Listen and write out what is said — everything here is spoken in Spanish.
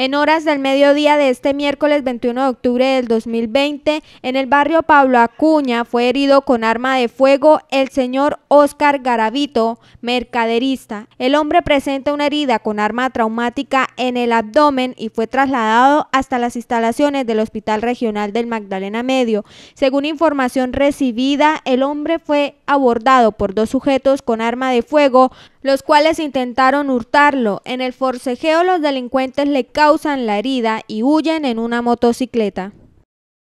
En horas del mediodía de este miércoles 21 de octubre del 2020, en el barrio Pablo Acuña, fue herido con arma de fuego el señor Oscar Garavito, mercaderista. El hombre presenta una herida con arma traumática en el abdomen y fue trasladado hasta las instalaciones del Hospital Regional del Magdalena Medio. Según información recibida, el hombre fue abordado por dos sujetos con arma de fuego, los cuales intentaron hurtarlo. En el forcejeo los delincuentes le causan la herida y huyen en una motocicleta.